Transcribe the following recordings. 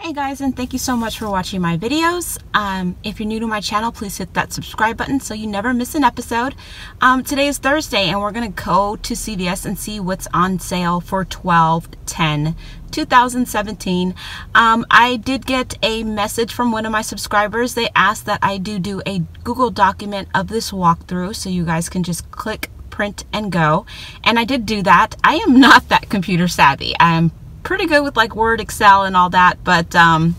Hey guys and thank you so much for watching my videos. Um, if you're new to my channel please hit that subscribe button so you never miss an episode. Um, today is Thursday and we're gonna go to CVS and see what's on sale for 12 10 2017 um, I did get a message from one of my subscribers. They asked that I do do a Google document of this walkthrough so you guys can just click print and go. And I did do that. I am not that computer savvy. I'm pretty good with like Word, Excel, and all that, but um,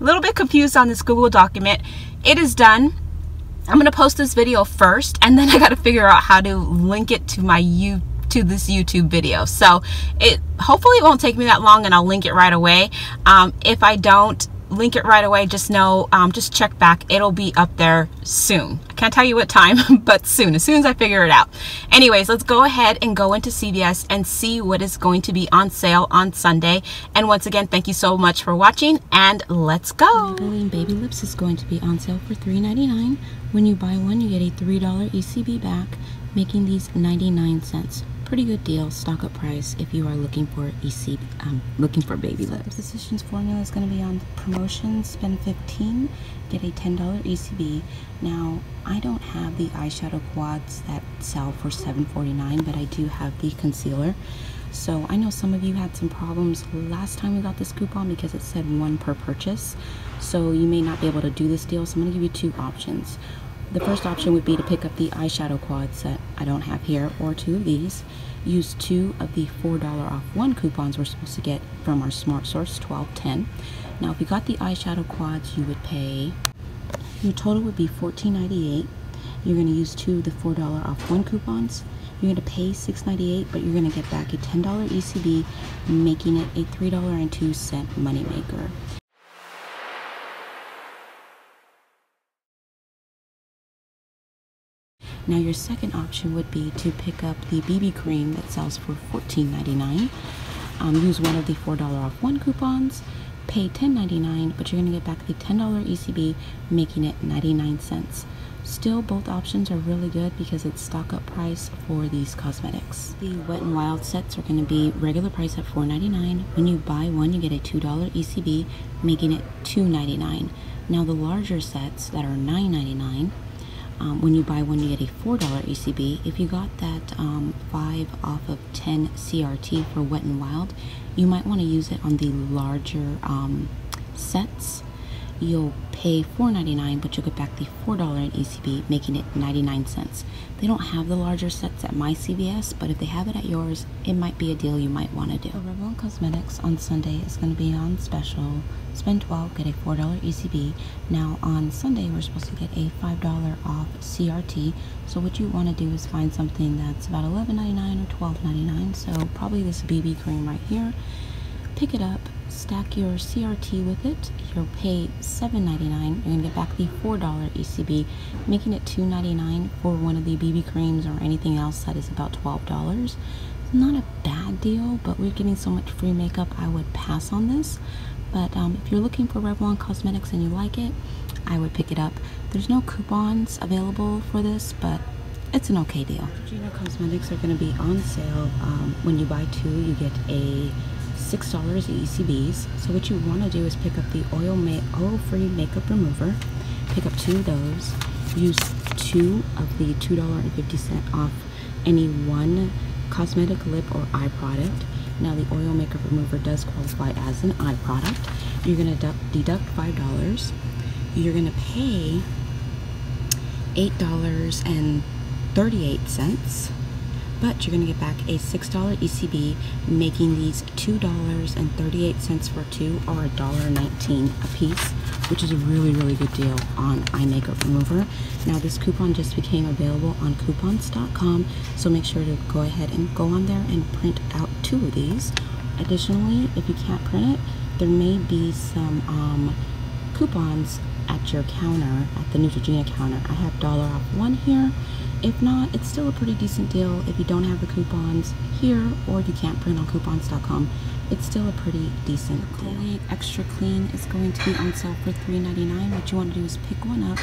a little bit confused on this Google document. It is done. I'm to post this video first, and then I got to figure out how to link it to my you to this YouTube video. So it hopefully it won't take me that long, and I'll link it right away. Um, if I don't, link it right away. Just know um, just check back. It'll be up there soon. I can't tell you what time but soon as soon as I figure it out. Anyways let's go ahead and go into CVS and see what is going to be on sale on Sunday. And once again thank you so much for watching and let's go. Maybelline Baby Lips is going to be on sale for $3.99 when you buy one you get a $3 ECB back making these 99 cents pretty good deal, stock up price if you are looking for EC, um, looking for baby lips. Physicians formula is going to be on promotion. Spend 15, get a $10 ECB. Now, I don't have the eyeshadow quads that sell for $7.49, but I do have the concealer. So I know some of you had some problems last time we got this coupon because it said one per purchase. So you may not be able to do this deal. So I'm going to give you two options. The first option would be to pick up the eyeshadow quads that I don't have here, or two of these. Use two of the $4 off one coupons we're supposed to get from our Smart Source 1210. Now, if you got the eyeshadow quads, you would pay, your total would be $14.98. You're going to use two of the $4 off one coupons. You're going to pay $6.98, but you're going to get back a $10 ECB, making it a $3.02 moneymaker. Now your second option would be to pick up the BB cream that sells for $14.99. Um, use one of the $4 off one coupons, pay $10.99, but you're going to get back the $10 ECB, making it 99 cents. Still, both options are really good because it's stock up price for these cosmetics. The Wet n Wild sets are going to be regular price at $4.99. When you buy one, you get a $2 ECB, making it $2.99. Now the larger sets that are $9.99 um, when you buy one you get a $4 ECB. If you got that um, 5 off of 10 CRT for Wet n Wild, you might want to use it on the larger um, sets you'll pay $4.99 but you'll get back the $4 in ECB making it 99 cents. They don't have the larger sets at my CVS but if they have it at yours it might be a deal you might want to do. Revlon Cosmetics on Sunday is going to be on special. Spend 12 get a $4 ECB. Now on Sunday we're supposed to get a $5 off CRT so what you want to do is find something that's about $11.99 or $12.99 so probably this BB cream right here. Pick it up stack your CRT with it, you'll pay $7.99. You're going to get back the $4 ECB, making it $2.99 for one of the BB creams or anything else that is about $12. It's not a bad deal, but we're getting so much free makeup, I would pass on this. But um, if you're looking for Revlon Cosmetics and you like it, I would pick it up. There's no coupons available for this, but it's an okay deal. Neutrogena Cosmetics are going to be on sale. Um, when you buy two, you get a $6 ECBs. So what you want to do is pick up the oil ma oil-free makeup remover. Pick up two of those. Use two of the $2.50 off any one cosmetic lip or eye product. Now the oil makeup remover does qualify as an eye product. You're going to deduct $5. You're going to pay $8.38 but you're going to get back a $6 ECB, making these $2.38 for two or $1.19 a piece, which is a really, really good deal on makeup remover. Now, this coupon just became available on coupons.com, so make sure to go ahead and go on there and print out two of these. Additionally, if you can't print it, there may be some um, coupons at your counter, at the Neutrogena counter. I have dollar off one here if not, it's still a pretty decent deal if you don't have the coupons here or you can't print on coupons.com. It's still a pretty decent deal. Extra Clean is going to be on sale for $3.99. What you want to do is pick one up,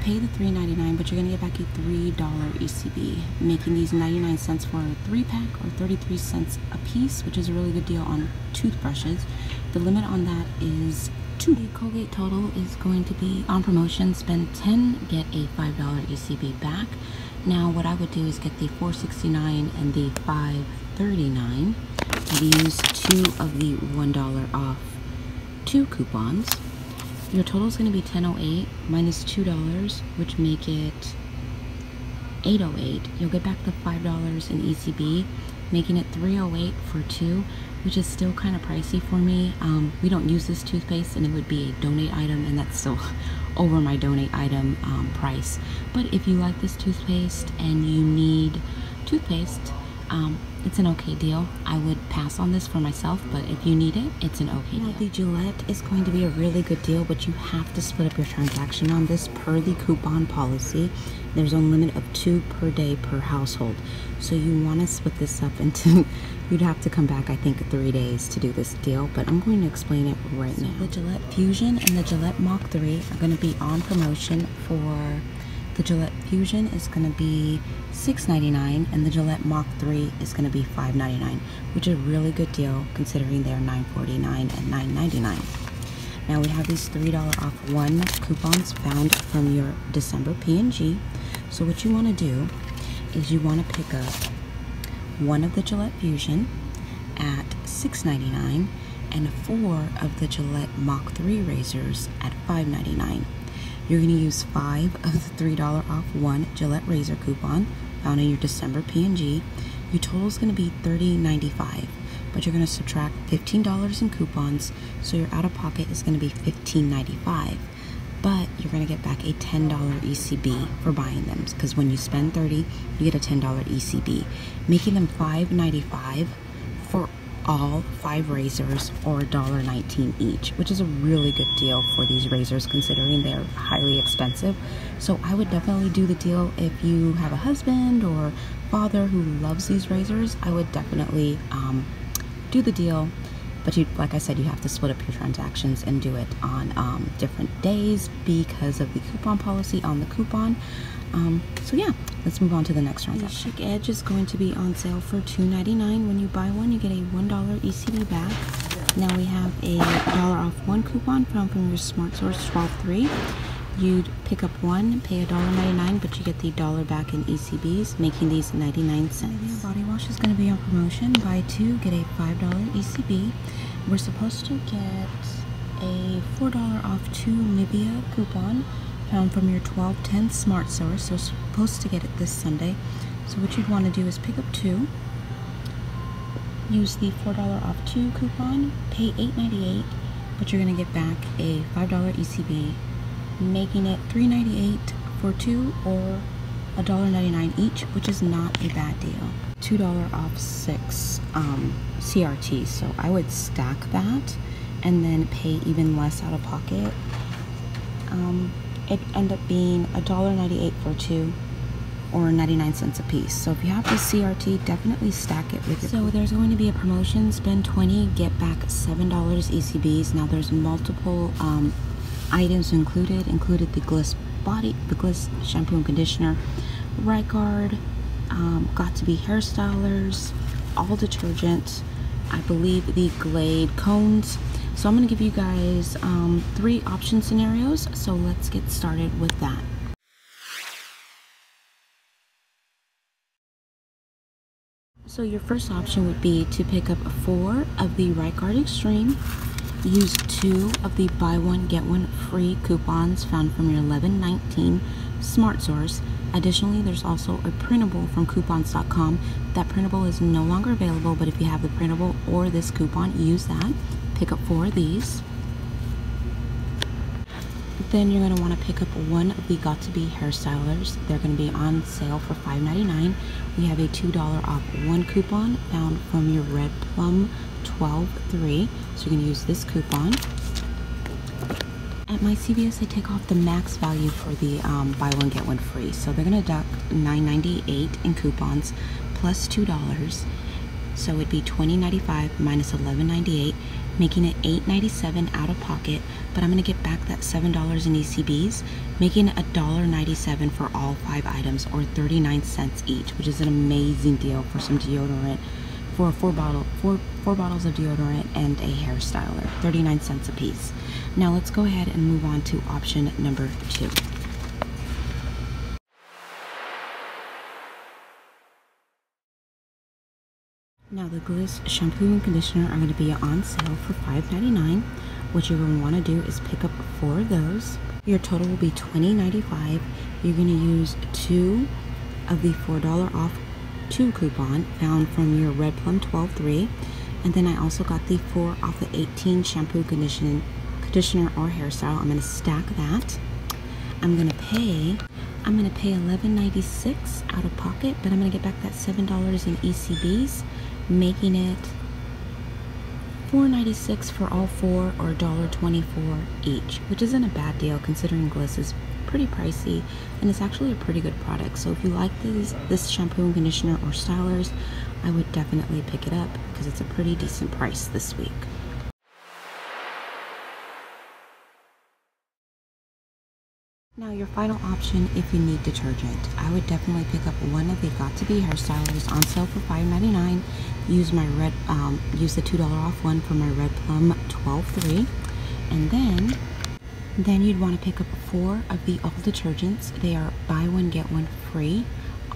pay the $3.99, but you're gonna get back a $3 ECB, making these 99 cents for a three pack or 33 cents a piece, which is a really good deal on toothbrushes. The limit on that is two. The Colgate total is going to be on promotion. Spend 10, get a $5 ECB back. Now, what I would do is get the 469 and the 539 use two of the $1 off two coupons. Your total is going to be 1008 minus $2, which make it 808. You'll get back the $5 in ECB, making it 308 for two, which is still kind of pricey for me. Um, we don't use this toothpaste and it would be a donate item and that's still over my donate item um, price. But if you like this toothpaste and you need toothpaste, um, it's an okay deal. I would pass on this for myself, but if you need it, it's an okay now, deal. The Gillette is going to be a really good deal, but you have to split up your transaction on this per the coupon policy. There's a limit of two per day per household. So you want to split this up into, you'd have to come back, I think, three days to do this deal, but I'm going to explain it right so now. The Gillette Fusion and the Gillette Mach 3 are going to be on promotion for the Gillette Fusion is going to be $6.99 and the Gillette Mach 3 is going to be $5.99, which is a really good deal considering they're $9.49 and $9.99. Now we have these $3 off one coupons found from your December P&G. So what you want to do is you want to pick up one of the Gillette Fusion at $6.99 and four of the Gillette Mach 3 razors at $5.99. You're going to use five of the $3 off one Gillette razor coupon found in your December P&G. Your total is going to be $30.95, but you're going to subtract $15 in coupons, so your out-of-pocket is going to be $15.95. But you're going to get back a $10 ECB for buying them because when you spend 30 you get a $10 ECB, making them $5.95 for all five razors or $1.19 each, which is a really good deal for these razors considering they're highly expensive. So I would definitely do the deal if you have a husband or father who loves these razors. I would definitely um, do the deal. But you, like I said, you have to split up your transactions and do it on um, different days because of the coupon policy on the coupon. Um, so yeah, let's move on to the next round. The Schick Edge is going to be on sale for $2.99. When you buy one, you get a $1 ECB back. Now we have a dollar off one coupon found from your Smart Source 123. You'd pick up one, pay $1.99, but you get the dollar back in ECBs, making these 99 cents. Body wash is going to be on promotion. Buy two, get a $5 ECB. We're supposed to get a $4 off two Nivea coupon found from your 1210 Smart Source. So supposed to get it this Sunday. So what you'd want to do is pick up two, use the $4 off two coupon, pay $8.98, but you're going to get back a $5 ECB, making it $3.98 for two or $1.99 each, which is not a bad deal. $2 off six um, CRT, so I would stack that and then pay even less out of pocket. Um, it end up being $1.98 for two or 99 cents a piece. So if you have the CRT, definitely stack it with it. So there's going to be a promotion, spend 20, get back $7 ECBs. Now there's multiple um, items included, included the Gliss body, the Gliss shampoo and conditioner, Right Guard, um, Got2b hairstylers, all detergent, I believe the Glade cones, so I'm going to give you guys um, three option scenarios. So let's get started with that. So your first option would be to pick up four of the Right Guard Extreme. Use two of the buy one get one free coupons found from your 1119 Smart Source. Additionally, there's also a printable from coupons.com. That printable is no longer available, but if you have the printable or this coupon, use that pick up four of these. Then you're going to want to pick up one of the Got2b hairstylers. They're going to be on sale for $5.99. We have a $2 off one coupon found from your Red Plum 12.3. So you can use this coupon. At my CVS, they take off the max value for the um, buy one, get one free. So they're going to deduct $9.98 in coupons plus $2. So it'd be $20.95 minus $11.98, making it $8.97 out of pocket. But I'm gonna get back that $7 in ECBs, making it $1.97 for all five items or 39 cents each, which is an amazing deal for some deodorant for four bottle four four bottles of deodorant and a hair styler 39 cents a piece now let's go ahead and move on to option number two Now the Gliss shampoo and conditioner are going to be on sale for $5.99. What you're going to want to do is pick up four of those. Your total will be $20.95. You're going to use two of the $4 off 2 coupon found from your Red Plum 12.3. And then I also got the 4 off the 18 shampoo conditioner, conditioner or hairstyle. I'm going to stack that. I'm going to pay I'm going to pay $11.96 out of pocket, but I'm going to get back that $7 in ECBs making it $4.96 for all four or $1.24 each, which isn't a bad deal considering Gliss is pretty pricey and it's actually a pretty good product. So if you like this, this shampoo and conditioner or stylers, I would definitely pick it up because it's a pretty decent price this week. Now your final option if you need detergent. I would definitely pick up one of the Got2b hairstylers on sale for $5.99. Use my red, um, use the $2 off one for my Red Plum 12.3. And then, then you'd want to pick up four of the all detergents. They are buy one, get one free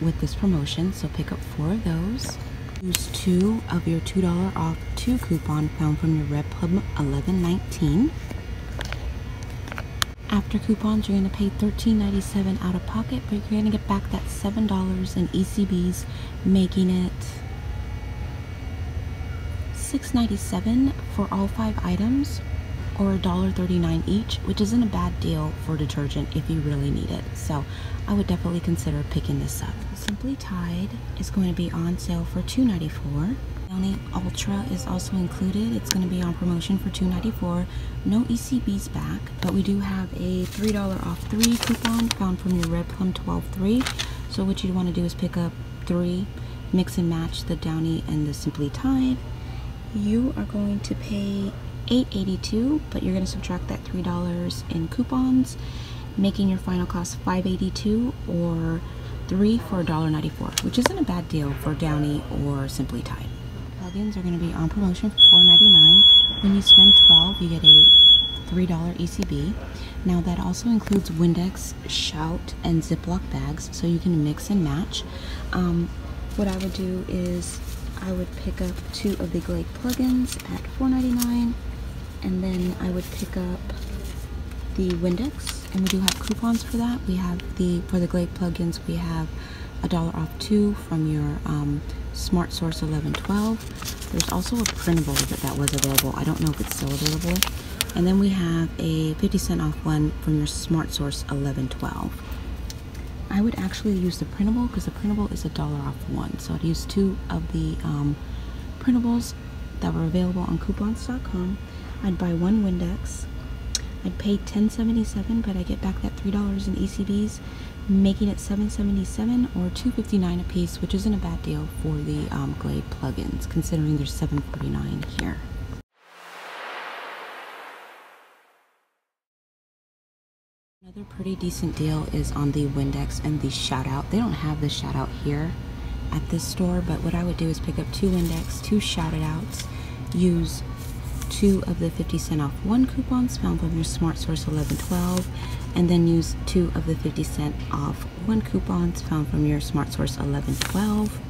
with this promotion. So pick up four of those. Use two of your $2 off two coupon found from your Red Plum 1119. After coupons, you're going to pay $13.97 out of pocket, but you're going to get back that $7 in ECBs, making it $6.97 for all five items or $1.39 each, which isn't a bad deal for detergent if you really need it. So I would definitely consider picking this up. Simply Tide is going to be on sale for $2.94. Downy Ultra is also included. It's going to be on promotion for $2.94. No ECBs back, but we do have a $3 off 3 coupon found from your Red Plum 12.3. So what you'd want to do is pick up 3, mix and match the Downy and the Simply Tide. You are going to pay $8.82, but you're going to subtract that $3 in coupons, making your final cost $5.82 or 3 for $1.94, which isn't a bad deal for Downy or Simply Tide plugins are going to be on promotion for $4.99. When you spend 12 you get a $3 ECB. Now that also includes Windex, Shout, and Ziploc bags, so you can mix and match. Um, what I would do is I would pick up two of the Glade plugins at $4.99, and then I would pick up the Windex, and we do have coupons for that. We have the, for the Glade plugins, we have a dollar off two from your um, Smart Source 1112. There's also a printable that, that was available. I don't know if it's still available. And then we have a 50 cent off one from your Smart Source 1112. I would actually use the printable because the printable is a dollar off one. So I'd use two of the um, printables that were available on coupons.com. I'd buy one Windex. I'd pay $10.77, but I get back that $3 in ECBs making it 777 or 259 a piece which isn't a bad deal for the um, Glade plugins considering there's 749 here. Another pretty decent deal is on the Windex and the shout out they don't have the shout out here at this store but what I would do is pick up two Windex two shout outs use two of the 50 cent off one coupons found from your smart source 1112 and then use two of the 50 cent off one coupons found from your smart source 1112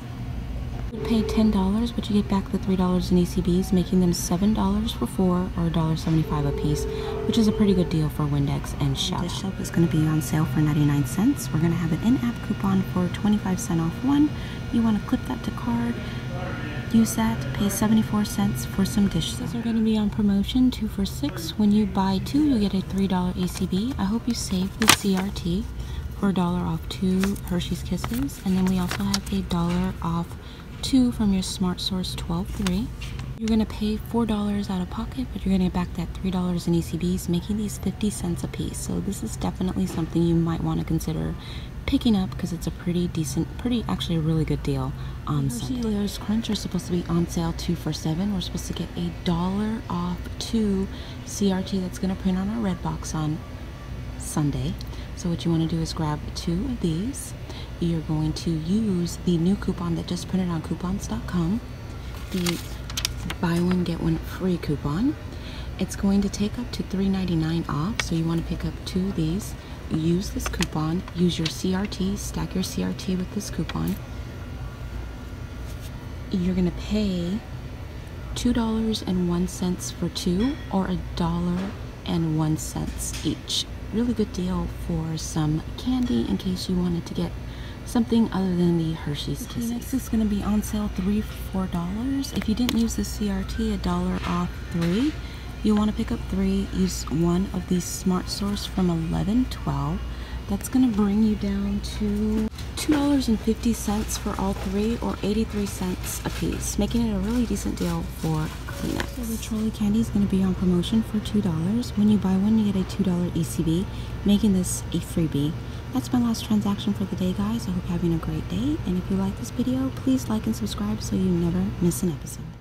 you pay $10 but you get back the $3 in ECBs making them $7 for four or $1.75 a piece which is a pretty good deal for Windex and Shell. This shelf is going to be on sale for 99 cents. We're going to have an in-app coupon for 25 cent off one. You want to clip that to card Use that, pay 74 cents for some dish soap. These are going to be on promotion, two for six. When you buy two, you get a $3 ECB. I hope you save the CRT for a dollar off two Hershey's Kisses. And then we also have a dollar off two from your Smart Source 12.3. You're going to pay $4 out of pocket, but you're going to get back that $3 in ECBs, making these 50 cents a piece. So this is definitely something you might want to consider picking up because it's a pretty decent, pretty actually a really good deal on Sunday. Layers Crunch are supposed to be on sale two for seven. We're supposed to get a dollar off two CRT that's going to print on our red box on Sunday. So what you want to do is grab two of these. You're going to use the new coupon that just printed on coupons.com, the buy one get one free coupon. It's going to take up to $3.99 off, so you want to pick up two of these. Use this coupon, use your CRT, stack your CRT with this coupon. You're going to pay $2.01 for two or a dollar and one cents each. Really good deal for some candy in case you wanted to get something other than the Hershey's Kisses. Next is going to be on sale three for four dollars. If you didn't use the CRT, a dollar off three. You want to pick up three. Use one of these Smart Source from 1112. That's going to bring you down to $2.50 for all three or 83 cents a piece, making it a really decent deal for Kleenex. So the Trolli candy is going to be on promotion for $2. When you buy one, you get a $2 ECB, making this a freebie. That's my last transaction for the day, guys. I hope you're having a great day. And if you like this video, please like and subscribe so you never miss an episode.